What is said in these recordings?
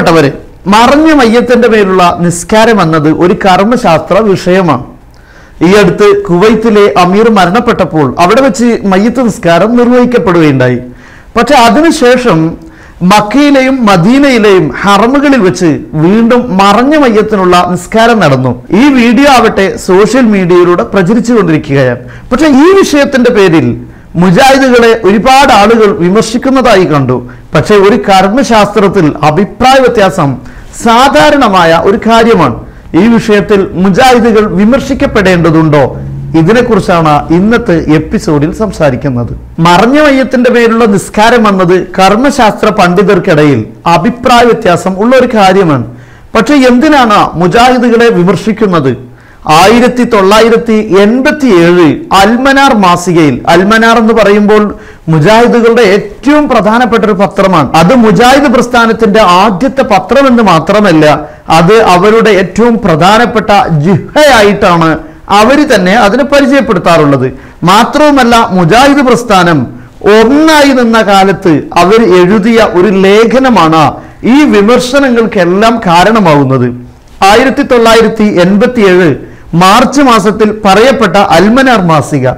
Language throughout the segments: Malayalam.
പ്രിയപ്പെട്ടവരെ മറഞ്ഞ മയ്യത്തിന്റെ മേലുള്ള നിസ്കാരം എന്നത് ഒരു കർമ്മശാസ്ത്ര വിഷയമാണ്. ഈ അടുത്ത് കുവൈത്തിലെ അമീർ മരണപ്പെട്ടപ്പോൾ അവിടെ വെച്ച് മയ്യത്ത് നിസ്കാരം നിർവഹിക്കപ്പെടുകയുണ്ടായി. പക്ഷെ അതിനുശേഷം മക്കയിലെയും മദീനയിലെയും ഹറമുകളിൽ വെച്ച് വീണ്ടും മറഞ്ഞ മയ്യത്തിനുള്ള നിസ്കാരം നടന്നു. ഈ വീഡിയോ ആവട്ടെ സോഷ്യൽ മീഡിയയിലൂടെ പ്രചരിച്ചുകൊണ്ടിരിക്കുകയാണ്. പക്ഷെ ഈ വിഷയത്തിന്റെ പേരിൽ മുജാഹിദുകളെ ഒരുപാട് ആളുകൾ വിമർശിക്കുന്നതായി കണ്ടു. പക്ഷെ ഒരു കർമ്മശാസ്ത്രത്തിൽ അഭിപ്രായ വ്യത്യാസം സാധാരണമായ ഒരു കാര്യമാണ്. ഈ വിഷയത്തിൽ മുജാഹിദുകൾ വിമർശിക്കപ്പെടേണ്ടതുണ്ടോ? ഇതിനെക്കുറിച്ചാണ് ഇന്നത്തെ എപ്പിസോഡിൽ സംസാരിക്കുന്നത്. മറഞ്ഞ മയ്യത്തിന്റെ പേരിലുള്ള നിസ്കാരം എന്നത് കർമ്മശാസ്ത്ര പണ്ഡിതർക്കിടയിൽ അഭിപ്രായ വ്യത്യാസം ഉള്ള ഒരു കാര്യമാണ്. പക്ഷെ എന്തിനാണ് മുജാഹിദുകളെ വിമർശിക്കുന്നത്? ആയിരത്തി തൊള്ളായിരത്തി എൺപത്തി ഏഴ് അൽമനാർ മാസികയിൽ അൽമനാർ എന്ന് പറയുമ്പോൾ മുജാഹിദുകളുടെ ഏറ്റവും പ്രധാനപ്പെട്ട ഒരു പത്രമാണ്. അത് മുജാഹിദ് പ്രസ്ഥാനത്തിന്റെ ആദ്യത്തെ പത്രം എന്ന് മാത്രമല്ല അത് അവരുടെ ഏറ്റവും പ്രധാനപ്പെട്ട ജിഹയായിട്ടാണ് അവർ തന്നെ അതിനെ പരിചയപ്പെടുത്താറുള്ളത്. മാത്രവുമല്ല മുജാഹിദ് പ്രസ്ഥാനം ഒന്നായി നിന്ന കാലത്ത് അവർ എഴുതിയ ഒരു ലേഖനമാണ് ഈ വിമർശനങ്ങൾക്കെല്ലാം കാരണമാവുന്നത്. ആയിരത്തി തൊള്ളായിരത്തി എൺപത്തി ഏഴ് മാർച്ച് മാസത്തിൽ പറയപ്പെട്ട അൽമനാർ മാസിക.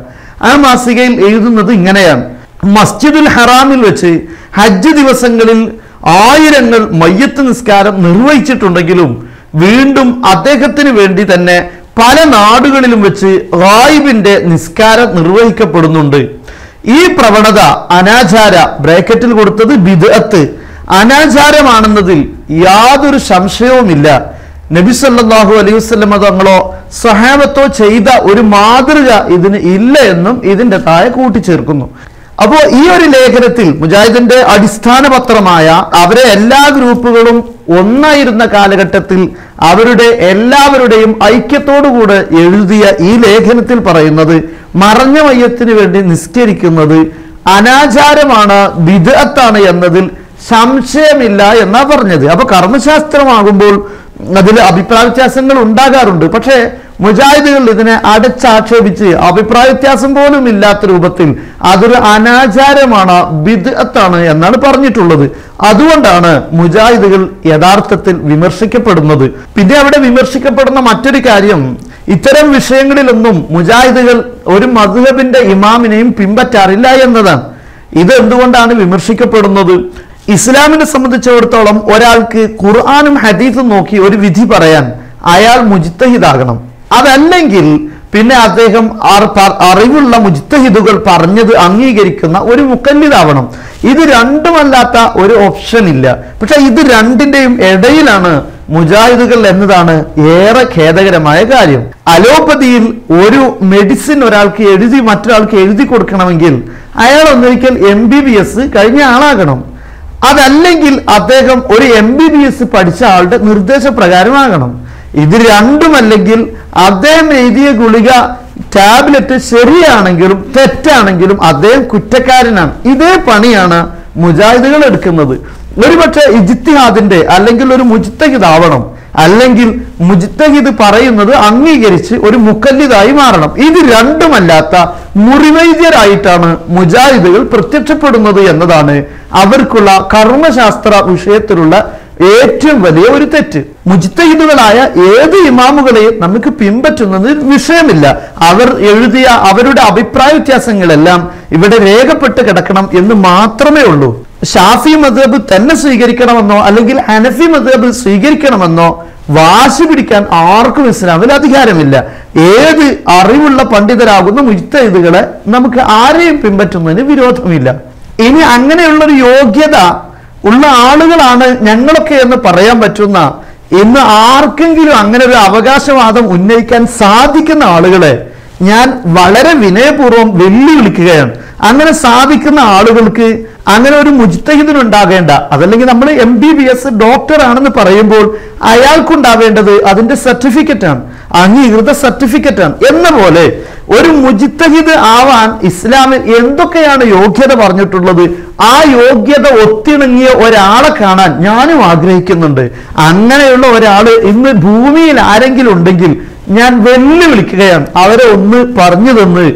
ആ മാസികയിൽ എഴുതുന്നത് ഇങ്ങനെയാണ്. മസ്ജിദുൽ ഹറാമിൽ വെച്ച് ഹജ്ജ് ദിവസങ്ങളിൽ ആയിരങ്ങൾ മയ്യത്ത് നിസ്കാരം നിർവഹിച്ചിട്ടുണ്ടെങ്കിലും വീണ്ടും അദ്ദേഹത്തിന് വേണ്ടി തന്നെ പല നാടുകളിലും വെച്ച് റായിബിന്റെ നിസ്കാരം നിർവഹിക്കപ്പെടുന്നുണ്ട്. ഈ പ്രവണത അനാചാര ബ്രാക്കറ്റിൽ കൊടുത്തത് ബിദഅത്ത്. അനാചാരമാണെന്നതിൽ യാതൊരു സംശയവുമില്ല. നബി സല്ലല്ലാഹു അലൈഹി വസല്ലമ തങ്ങളോ സഹാബത്തോ ചെയ്ത ഒരു മാതൃക ഇതിന് ഇല്ല എന്നും ഇതിന്റെ താഴെ കൂട്ടിച്ചേർക്കുന്നു. അപ്പോ ഈ ഒരു ലേഖനത്തിൽ മുജാഹിദിന്റെ അടിസ്ഥാന പത്രമായ അവരെ എല്ലാ ഗ്രൂപ്പുകളും ഒന്നായിരുന്ന കാലഘട്ടത്തിൽ അവരുടെ എല്ലാവരുടെയും ഐക്യത്തോടുകൂടെ എഴുതിയ ഈ ലേഖനത്തിൽ പറയുന്നത് മറഞ്ഞ മയ്യത്തിന് വേണ്ടി നിസ്കരിക്കുന്നത് അനാചാരമാണ് വിദഗ്ധാണ് എന്നതിൽ സംശയമില്ല എന്നാ പറഞ്ഞത്. അപ്പൊ കർമ്മശാസ്ത്രമാകുമ്പോൾ അതിൽ അഭിപ്രായ വ്യത്യാസങ്ങൾ ഉണ്ടാകാറുണ്ട്. പക്ഷേ മുജാഹിദുകൾ ഇതിനെ അടച്ചാക്ഷേപിച്ച് അഭിപ്രായ വ്യത്യാസം പോലും ഇല്ലാത്ത രൂപത്തിൽ അതൊരു അനാചാരമാണ് ബിദ്അത്താണ് എന്നാണ് പറഞ്ഞിട്ടുള്ളത്. അതുകൊണ്ടാണ് മുജാഹിദുകൾ യഥാർത്ഥത്തിൽ വിമർശിക്കപ്പെടുന്നത്. പിന്നെ അവിടെ വിമർശിക്കപ്പെടുന്ന മറ്റൊരു കാര്യം ഇത്തരം വിഷയങ്ങളിലൊന്നും മുജാഹിദുകൾ ഒരു മധുഹബിന്റെ ഇമാമിനെയും പിൻപറ്റാറില്ല എന്നതാണ്. ഇത് എന്തുകൊണ്ടാണ് വിമർശിക്കപ്പെടുന്നത്? ഇസ്ലാമിനെ സംബന്ധിച്ചിടത്തോളം ഒരാൾക്ക് ഖുർആാനും ഹദീസും നോക്കി ഒരു വിധി പറയാൻ അയാൾ മുജിത്തഹിദാകണം അതല്ലെങ്കിൽ പിന്നെ അദ്ദേഹം അറിവുള്ള മുജിത്തഹിദുകൾ പറഞ്ഞത് അംഗീകരിക്കുന്ന ഒരു മുക്കല്ലിതാവണം ഇത് രണ്ടുമല്ലാത്ത ഒരു ഓപ്ഷൻ ഇല്ല. പക്ഷെ ഇത് രണ്ടിന്റെയും ഇടയിലാണ് മുജാഹിദുകൾ എന്നതാണ് ഏറെ ഖേദകരമായ കാര്യം. അലോപ്പതിയിൽ ഒരു മെഡിസിൻ ഒരാൾക്ക് എഴുതി മറ്റൊരാൾക്ക് എഴുതി കൊടുക്കണമെങ്കിൽ അയാൾ ഒന്നിരിക്കൽ എം ബി ബി എസ് കഴിഞ്ഞ ആളാകണം. അതല്ലെങ്കിൽ അദ്ദേഹം ഒരു എം ബി ബി എസ് പഠിച്ച ആളുടെ നിർദ്ദേശപ്രകാരമാകണം. ഇത് രണ്ടുമല്ലെങ്കിൽ അദ്ദേഹം എഴുതിയ ഗുളിക ടാബ്ലറ്റ് ശരിയാണെങ്കിലും തെറ്റാണെങ്കിലും അദ്ദേഹം കുറ്റക്കാരനാണ്. ഇതേ പണിയാണ് മുജാഹിദുകൾ എടുക്കുന്നത്. ഒരുപക്ഷെ ഇജിത്തിഹാദിന്റെ അല്ലെങ്കിൽ ഒരു മുജിത്തഹിദ് ആവണം. അല്ലെങ്കിൽ മുജ്തഹിദ് പറയുന്നത് അംഗീകരിച്ച് ഒരു മുക്കല്ലിതായി മാറണം. ഇത് രണ്ടുമല്ലാത്ത മുറിവൈദ്യരായിട്ടാണ് മുജാഹിദുകൾ പ്രത്യക്ഷപ്പെടുന്നത് എന്നതാണ് അവർക്കുള്ള കർമ്മശാസ്ത്ര വിഷയത്തിലുള്ള ഏറ്റവും വലിയ ഒരു തെറ്റ്. മുജ്തഹിദുകളായ ഏത് ഇമാമുകളെയും നമുക്ക് പിൻപറ്റുന്നതിൽ വിഷയമില്ല. അവർ എഴുതിയ അവരുടെ അഭിപ്രായ വ്യത്യാസങ്ങളെല്ലാം ഇവിടെ രേഖപ്പെട്ട് കിടക്കണം എന്ന് മാത്രമേ ഉള്ളൂ. ഷാഫി മദ്ഹബ് തന്നെ സ്വീകരിക്കണമെന്നോ അല്ലെങ്കിൽ അനഫി മദ്ഹബ് സ്വീകരിക്കണമെന്നോ വാശി പിടിക്കാൻ ആർക്കും ഇസ്ലാമിൽ അധികാരമില്ല. ഏത് അറിവുള്ള പണ്ഡിതരാകുന്ന മുജ്തഹിദുകളെ നമുക്ക് ആരെയും പിൻപറ്റുന്നതിന് വിരോധമില്ല. ഇനി അങ്ങനെയുള്ള ഒരു യോഗ്യത ഉള്ള ആളുകളാണ് ഞങ്ങളൊക്കെ എന്ന് പറയാൻ പറ്റുന്ന ഇന്ന് ആർക്കെങ്കിലും അങ്ങനെ ഒരു അവകാശവാദം ഉന്നയിക്കാൻ സാധിക്കുന്ന ആളുകളെ ഞാൻ വളരെ വിനയപൂർവം വെല്ലുവിളിക്കുകയാണ്. അങ്ങനെ സാധിക്കുന്ന ആളുകൾക്ക് അങ്ങനെ ഒരു മുജിത്തഹിദിനുണ്ടാകേണ്ട അതല്ലെങ്കിൽ നമ്മൾ M B B S doctor ആണെന്ന് പറയുമ്പോൾ അയാൾക്കുണ്ടാവേണ്ടത് അതിന്റെ സർട്ടിഫിക്കറ്റ് ആണ് അംഗീകൃത സർട്ടിഫിക്കറ്റ് ആണ്. എന്ന പോലെ ഒരു മുജിത്തഹിദ് ആവാൻ ഇസ്ലാമിൽ എന്തൊക്കെയാണ് യോഗ്യത പറഞ്ഞിട്ടുള്ളത് ആ യോഗ്യത ഒത്തിണങ്ങിയ ഒരാളെ കാണാൻ ഞാനും ആഗ്രഹിക്കുന്നുണ്ട്. അങ്ങനെയുള്ള ഒരാൾ ഇന്ന് ഭൂമിയിൽ ആരെങ്കിലും ഉണ്ടെങ്കിൽ ഞാൻ വെല്ലുവിളിക്കുകയാണ് അവരെ ഒന്ന് പറഞ്ഞു തന്ന്.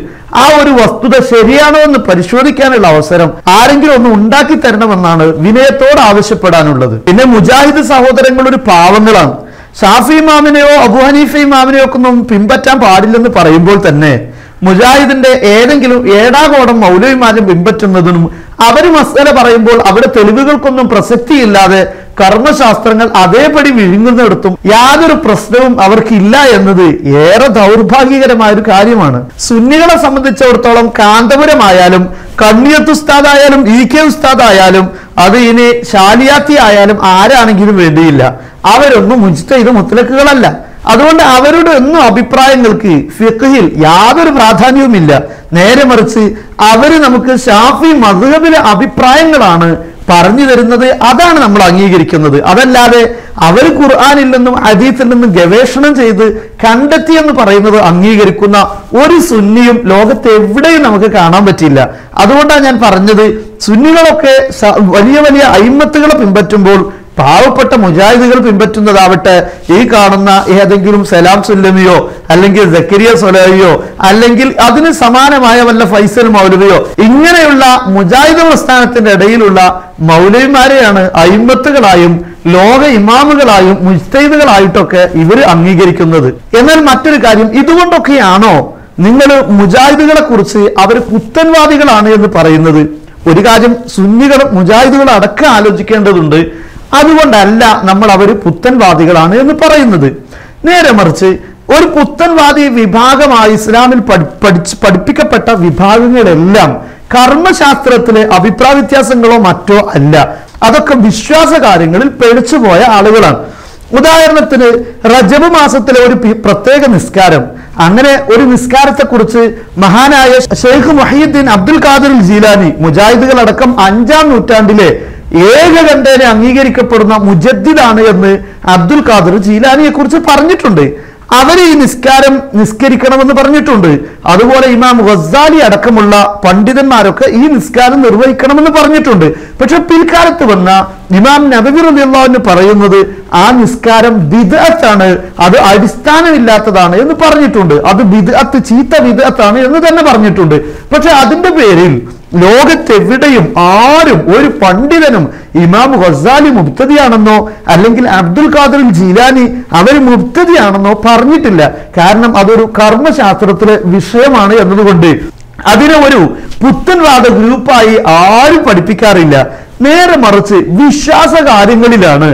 ആ ഒരു വസ്തുത ശരിയാണോ എന്ന് പരിശോധിക്കാനുള്ള അവസരം ആരെങ്കിലും ഒന്ന് ഉണ്ടാക്കി തരണമെന്നാണ് വിനയത്തോട് ആവശ്യപ്പെടാനുള്ളത്. പിന്നെ മുജാഹിദ് സഹോദരങ്ങൾ ഒരു പാവങ്ങളാണ്. ഷാഫി ഇമാമിനെയോ അബു ഹനീഫ ഇമാമിനെയോ ഒക്കെ ഒന്നും പിൻപറ്റാൻ പാടില്ലെന്ന് പറയുമ്പോൾ തന്നെ മുജാഹിദിന്റെ ഏതെങ്കിലും ഏടാകോടം മൗലവിമാരെ പിൻപറ്റുന്നതിനും അവർ മസല പറയുമ്പോൾ അവിടെ തെളിവുകൾക്കൊന്നും പ്രസക്തിയില്ലാതെ കർമ്മശാസ്ത്രങ്ങൾ അതേപടി വിഴുങ്ങുന്നിടത്തും യാതൊരു പ്രശ്നവും അവർക്കില്ല എന്നത് ഏറെ ദൗർഭാഗ്യകരമായ ഒരു കാര്യമാണ്. സുന്നികളെ സംബന്ധിച്ചിടത്തോളം കാന്തപുരമായാലും കണ്ണിയത്ത് ഉസ്താദായാലും ഇ കെ ഉസ്താദായാലും അത് ഇനി ശാലിയാത്തി ആയാലും ആരാണെങ്കിലും വേണ്ടിയില്ല. അവരൊന്നും മുജ്തൈദ് മുത്തലക്കുകളല്ല അതുകൊണ്ട് അവരുടെ ഒന്നും അഭിപ്രായങ്ങൾക്ക് ഫിഖിൽ യാതൊരു പ്രാധാന്യവുമില്ല. നേരെ മറിച്ച് അവർ നമുക്ക് ഷാഫി മധുഹബിലെ അഭിപ്രായങ്ങളാണ് പറഞ്ഞു തരുന്നത്. അതാണ് നമ്മൾ അംഗീകരിക്കുന്നത്. അതല്ലാതെ അവർ ഖുർആാനിൽ നിന്നും ഹദീത്തിൽ നിന്നും ഗവേഷണം ചെയ്ത് കണ്ടെത്തി എന്ന് പറയുന്നത് അംഗീകരിക്കുന്ന ഒരു സുന്നിയും ലോകത്ത് എവിടെയും നമുക്ക് കാണാൻ പറ്റില്ല. അതുകൊണ്ടാണ് ഞാൻ പറഞ്ഞത് സുന്നികളൊക്കെ വലിയ വലിയ അയിമത്തുകളെ പിൻപറ്റുമ്പോൾ പാവപ്പെട്ട മുജാഹിദുകൾ പിൻപറ്റുന്നതാവട്ടെ ഈ കാണുന്ന ഏതെങ്കിലും സലാം സുല്ലമിയോ അല്ലെങ്കിൽ സക്കരിയ സൊലയോ അല്ലെങ്കിൽ അതിന് സമാനമായ വല്ല ഫൈസൽ മൗലവിയോ ഇങ്ങനെയുള്ള മുജാഹിദ് പ്രസ്ഥാനത്തിന്റെ ഇടയിലുള്ള മൗലവിമാരെയാണ് അയിമ്പത്തുകളായും ലോക ഇമാമുകളായും മുസ്തൈദുകളായിട്ടൊക്കെ ഇവർ അംഗീകരിക്കുന്നത്. എന്നാൽ മറ്റൊരു കാര്യം ഇതുകൊണ്ടൊക്കെയാണോ നിങ്ങൾ മുജാഹിദുകളെ കുറിച്ച് അവർ പുത്തൻവാദികളാണ് എന്ന് പറയുന്നത്? ഒരു കാര്യം സുന്നികളും മുജാഹിദുകളും അടക്കം ആലോചിക്കേണ്ടതുണ്ട്. അതുകൊണ്ടല്ല നമ്മൾ അവർ പുത്തൻവാദികളാണ് എന്ന് പറയുന്നത്. നേരെ മറിച്ച് ഒരു പുത്തൻവാദി വിഭാഗമായി ഇസ്ലാമിൽ പഠിച്ച് പഠിപ്പിക്കപ്പെട്ട വിഭാഗങ്ങളെല്ലാം കർമ്മശാസ്ത്രത്തിലെ അഭിപ്രായ വ്യത്യാസങ്ങളോ മറ്റോ അല്ല. അതൊക്കെ വിശ്വാസ കാര്യങ്ങളിൽ പേടിച്ചുപോയ ആളുകളാണ്. ഉദാഹരണത്തിന് റജബ് മാസത്തിലെ ഒരു പ്രത്യേക നിസ്കാരം. അങ്ങനെ ഒരു നിസ്കാരത്തെക്കുറിച്ച് മഹാനായ Sheikh Mohiyuddin Abdul Qadir Jilani മുജാഹിദുകൾ അടക്കം അഞ്ചാം നൂറ്റാണ്ടിലെ ഏകകണ്ഠേന അംഗീകരിക്കപ്പെടുന്ന മുജദ്ദിദാണ് എന്ന് അബ്ദുൽ ഖാദിർ ജീലാനിയെ കുറിച്ച് പറഞ്ഞിട്ടുണ്ട്. അവർ ഈ നിസ്കാരം നിസ്കരിക്കണമെന്ന് പറഞ്ഞിട്ടുണ്ട്. അതുപോലെ ഇമാം ഗസാലി അടക്കമുള്ള പണ്ഡിതന്മാരൊക്കെ ഈ നിസ്കാരം നിർവഹിക്കണമെന്ന് പറഞ്ഞിട്ടുണ്ട്. പക്ഷെ പിൽക്കാലത്ത് വന്ന ഇമാം നബി റളിയല്ലാഹു പറയുന്നത് ആ നിസ്കാരം ബിദ്അത്താണ്. അത് അടിസ്ഥാനമില്ലാത്തതാണ് എന്ന് പറഞ്ഞിട്ടുണ്ട്. അത് ബിദ്അത്ത് ചീത്ത ബിദ്അത്താണ് എന്ന് തന്നെ പറഞ്ഞിട്ടുണ്ട്. പക്ഷെ അതിന്റെ പേരിൽ ലോകത്തെവിടെയും ആരും ഒരു പണ്ഡിതനും ഇമാം ഗസാലി മുബ്തതിയാണെന്നോ അല്ലെങ്കിൽ അബ്ദുൽ ഖാദർ ജീലാനി അവർ മുബ്തതിയാണെന്നോ പറഞ്ഞിട്ടില്ല. കാരണം അതൊരു കർമ്മശാസ്ത്രത്തിലെ വിഷയമാണ് എന്നതുകൊണ്ട് അതിനെ ഒരു പുത്തൻവാദ ഗ്രൂപ്പായി ആരും പഠിപ്പിക്കാറില്ല. നേരെ മറിച്ച് വിശ്വാസ കാര്യങ്ങളിലാണ്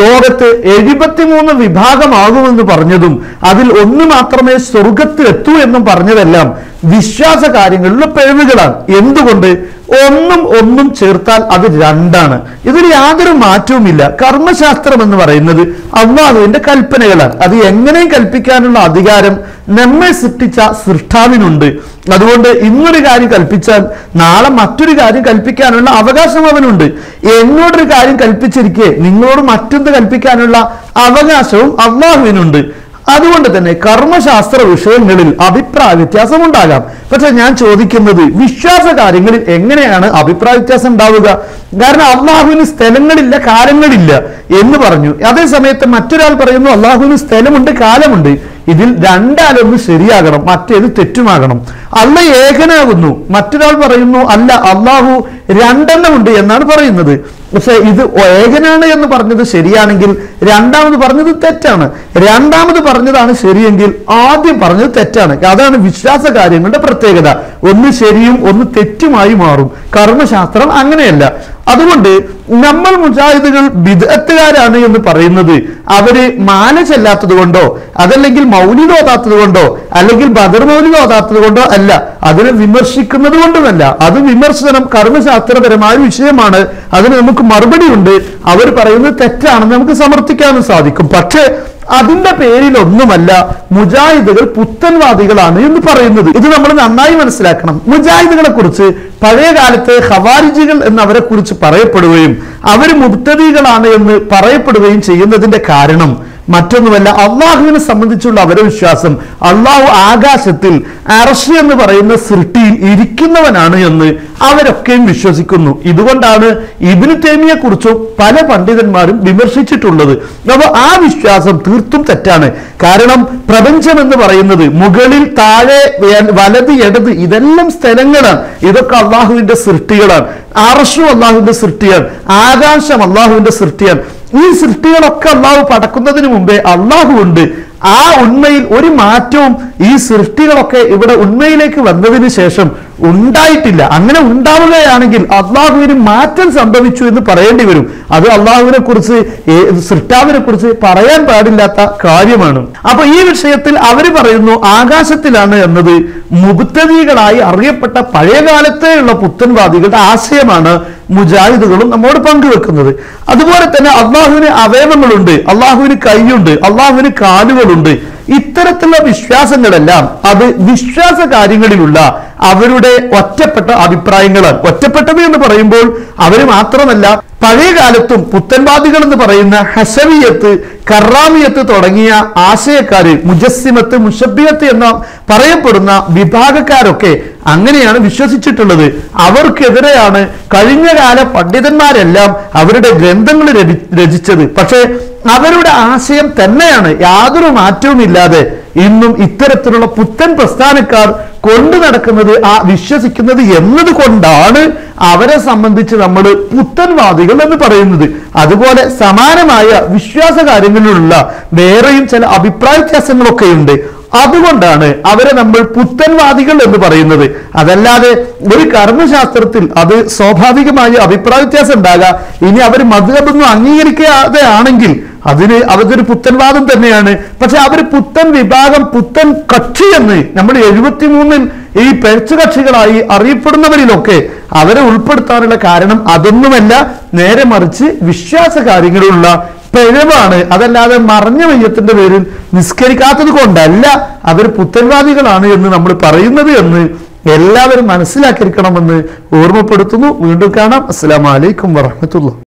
ലോകത്ത് എഴുപത്തിമൂന്ന് വിഭാഗമാകുമെന്ന് പറഞ്ഞതും അതിൽ ഒന്ന് മാത്രമേ സ്വർഗത്തിൽ എത്തൂ എന്നും പറഞ്ഞതെല്ലാം വിശ്വാസ കാര്യങ്ങളിലെ പിഴവുകളാണ്. എന്തുകൊണ്ട്? ഒന്നും ഒന്നും ചേർത്താൽ അത് രണ്ടാണ്. ഇതിൽ യാതൊരു മാറ്റവുമില്ല. കർമ്മശാസ്ത്രം എന്ന് പറയുന്നത് അള്ളാഹുവിന്റെ കൽപ്പനകളാണ്. അത് എങ്ങനെയും കൽപ്പിക്കാനുള്ള അധികാരം നമ്മെ സൃഷ്ടിച്ച സൃഷ്ടാവിനുണ്ട്. അതുകൊണ്ട് ഇന്നൊരു കാര്യം കൽപ്പിച്ചാൽ നാളെ മറ്റൊരു കാര്യം കൽപ്പിക്കാനുള്ള അവകാശം അവനുണ്ട്. എന്നോടൊരു കാര്യം കൽപ്പിച്ചിരിക്കെ നിങ്ങളോട് മറ്റൊന്ന് കൽപ്പിക്കാനുള്ള അവകാശവും അള്ളാഹുവിനുണ്ട്. അതുകൊണ്ട് തന്നെ കർമ്മശാസ്ത്ര വിഷയങ്ങളിൽ അഭിപ്രായ വ്യത്യാസം ഉണ്ടാകാം. പക്ഷെ ഞാൻ ചോദിക്കുന്നത് വിശ്വാസ കാര്യങ്ങളിൽ എങ്ങനെയാണ് അഭിപ്രായ വ്യത്യാസം ഉണ്ടാവുക? കാരണം അള്ളാഹുവിന് സ്ഥലങ്ങളില്ല കാലങ്ങളില്ല എന്ന് പറഞ്ഞു. അതേ സമയത്ത് മറ്റൊരാൾ പറയുന്നു അള്ളാഹുവിന് സ്ഥലമുണ്ട് കാലമുണ്ട്. ഇതിൽ രണ്ടാലൊന്ന് ശരിയാകണം മറ്റേത് തെറ്റുമാകണം. അല്ല ഏകനാകുന്നു മറ്റൊരാൾ പറയുന്നു അല്ല അള്ളാഹു രണ്ടെണ്ണമുണ്ട് എന്നാണ് പറയുന്നത്. പക്ഷെ ഇത് ഏകനാണ് എന്ന് പറഞ്ഞത് ശരിയാണെങ്കിൽ രണ്ടാമത് പറഞ്ഞത് തെറ്റാണ്. രണ്ടാമത് പറഞ്ഞതാണ് ശരിയെങ്കിൽ ആദ്യം പറഞ്ഞത് തെറ്റാണ്. അതാണ് വിശ്വാസ കാര്യങ്ങളുടെ പ്രത്യേകത. ഒന്ന് ശരിയും ഒന്ന് തെറ്റുമായി മാറും. കർമ്മശാസ്ത്രം അങ്ങനെയല്ല. അതുകൊണ്ട് നമ്മൾ മുജാഹിദുകൾ വിദഗ്ധക്കാരാണ് എന്ന് പറയുന്നത്. അവർ മാല ചെല്ലാത്തത് കൊണ്ടോ അതല്ലെങ്കിൽ മൗലിക ഓതാത്തത് കൊണ്ടോ അല്ലെങ്കിൽ ബദർ മൗലിക ഓതാത്തത് കൊണ്ടോ അല്ല. അതിനെ വിമർശിക്കുന്നത് കൊണ്ടുമല്ല. അത് വിമർശനം കർമ്മശാസ്ത്രപരമായ വിഷയമാണ്. അതിന് നമുക്ക് മറുപടി ഉണ്ട് അവർ പറയുന്നത് തെറ്റാണെന്ന് നമുക്ക് സമർത്ഥിക്കാനും സാധിക്കും. പക്ഷേ അതിന്റെ പേരിലൊന്നുമല്ല മുജാഹിദുകൾ പുത്തൻവാദികളാണ് എന്ന് പറയുന്നത്. ഇത് നമ്മൾ നന്നായി മനസ്സിലാക്കണം. മുജാഹിദുകളെ കുറിച്ച് പഴയ കാലത്ത് ഹവാരിജികൾ എന്ന് അവരെ കുറിച്ച് പറയപ്പെടുകയും അവർ മുബ്തദികളാണ് എന്ന് പറയപ്പെടുകയും ചെയ്യുന്നതിന്റെ കാരണം മറ്റൊന്നുമല്ല അള്ളാഹുവിനെ സംബന്ധിച്ചുള്ള അവരുടെ വിശ്വാസം. അള്ളാഹു ആകാശത്തിൽ അറഷി എന്ന് പറയുന്ന സൃഷ്ടിയിൽ ഇരിക്കുന്നവനാണ് എന്ന് അവരൊക്കെയും വിശ്വസിക്കുന്നു. ഇതുകൊണ്ടാണ് ഇബിന് തേമിയെ കുറിച്ചും പല പണ്ഡിതന്മാരും വിമർശിച്ചിട്ടുള്ളത്. അപ്പോൾ ആ വിശ്വാസം തീർത്തും തെറ്റാണ്. കാരണം പ്രപഞ്ചം എന്ന് പറയുന്നത് മുകളിൽ താഴെ വലത് ഇടത് ഇതെല്ലാം സ്ഥലങ്ങളാണ്. ഇതൊക്കെ അള്ളാഹുവിന്റെ സൃഷ്ടികളാണ്. അറഷും അള്ളാഹുവിന്റെ സൃഷ്ടിയാണ്. ആകാശം അള്ളാഹുവിന്റെ സൃഷ്ടിയാണ്. ഈ സൃഷ്ടികളൊക്കെ അള്ളാഹു പടക്കുന്നതിന് മുമ്പേ അള്ളാഹു ഉണ്ട് ആ ഉണ്മയിൽ ഒരു മാറ്റവും ഈ സൃഷ്ടികളൊക്കെ ഇവിടെ ഉണ്മയിലേക്ക് വന്നതിന് ശേഷം ഉണ്ടായിട്ടില്ല. അങ്ങനെ ഉണ്ടാവുകയാണെങ്കിൽ അള്ളാഹുവിന് മാറ്റം സംഭവിച്ചു എന്ന് പറയേണ്ടി വരും. അത് അള്ളാഹുവിനെ കുറിച്ച് സൃഷ്ടാവിനെ കുറിച്ച് പറയാൻ പാടില്ലാത്ത കാര്യമാണ്. അപ്പൊ ഈ വിഷയത്തിൽ അവർ പറയുന്നു ആകാശത്തിലാണ് എന്നത് മുബുദ്ധതികളായി അറിയപ്പെട്ട പഴയകാലത്തെ ഉള്ള പുത്തൻവാദികളുടെ ആശയമാണ് മുജാഹിദുകളും നമ്മോട് പങ്കുവെക്കുന്നത്. അതുപോലെ തന്നെ അള്ളാഹുവിന് അവയവങ്ങളുണ്ട് അള്ളാഹുവിന് കൈയുണ്ട് അള്ളാഹുവിന് കാലുകളുണ്ട്. ഇത്തരത്തിലുള്ള വിശ്വാസങ്ങളെല്ലാം അത് വിശ്വാസ കാര്യങ്ങളിലുള്ള അവരുടെ ഒറ്റപ്പെട്ട അഭിപ്രായങ്ങളാണ് ഒറ്റപ്പെട്ടത് എന്ന് പറയുമ്പോൾ അവർ മാത്രമല്ല പഴയ കാലത്തും പുത്തൻവാദികൾ എന്ന് പറയുന്ന ഹസവിയത്ത് കറാമിയത്ത് തുടങ്ങിയ ആശയക്കാര് മുജസ്സിമത്ത് മുഷബിയത്ത് എന്ന പറയപ്പെടുന്ന വിഭാഗക്കാരൊക്കെ അങ്ങനെയാണ് വിശ്വസിച്ചിട്ടുള്ളത്. അവർക്കെതിരെയാണ് കഴിഞ്ഞ കഴിഞ്ഞകാല പണ്ഡിതന്മാരെല്ലാം അവരുടെ ഗ്രന്ഥങ്ങൾ രചിച്ചത്. പക്ഷേ അവരുടെ ആശയം തന്നെയാണ് യാതൊരു മാറ്റവും ഇല്ലാതെ ഇന്നും ഇത്തരത്തിലുള്ള പുത്തൻ പ്രസ്ഥാനക്കാർ കൊണ്ടു നടക്കുന്നത് ആ വിശ്വസിക്കുന്നത് എന്നത് കൊണ്ടാണ് അവരെ സംബന്ധിച്ച് നമ്മൾ പുത്തൻവാദികൾ എന്ന് പറയുന്നത്. അതുപോലെ സമാനമായ വിശ്വാസ കാര്യങ്ങളിലുള്ള വേറെയും ചില അഭിപ്രായ വ്യത്യാസങ്ങളൊക്കെ ഉണ്ട് അതുകൊണ്ടാണ് അവരെ നമ്മൾ പുത്തൻവാദികൾ എന്ന് പറയുന്നത്. അതല്ലാതെ ഒരു കർമ്മശാസ്ത്രത്തിൽ അത് സ്വാഭാവികമായ അഭിപ്രായ വ്യത്യാസം ഉണ്ടാകാം. ഇനി അവർ മധുരബൊന്നും അംഗീകരിക്കാതെ ആണെങ്കിൽ അതിന് അതൊരു പുത്തൻവാദം തന്നെയാണ്. പക്ഷെ അവർ പുത്തൻ വിഭാഗം പുത്തൻ കക്ഷി എന്ന് നമ്മൾ എഴുപത്തിമൂന്നിൽ ഈ പെഴ്ച കക്ഷികളായി അറിയപ്പെടുന്നവരിലൊക്കെ അവരെ ഉൾപ്പെടുത്താനുള്ള കാരണം അതൊന്നുമല്ല. നേരെ മറിച്ച് വിശ്വാസ കാര്യങ്ങളിലുള്ള പിഴവാണ് അതല്ലാതെ മറഞ്ഞ വയ്യത്തിന്റെ പേരിൽ നിസ്കരിക്കാത്തത് കൊണ്ടല്ല അവർ പുത്തൻവാദികളാണ് എന്ന് നമ്മൾ പറയുന്നത് എന്ന് എല്ലാവരും മനസ്സിലാക്കിയിരിക്കണമെന്ന് ഓർമ്മപ്പെടുത്തുന്നു. വീണ്ടും കാണാം. അസ്സലാമലൈക്കും വറഹമത്തുള്ള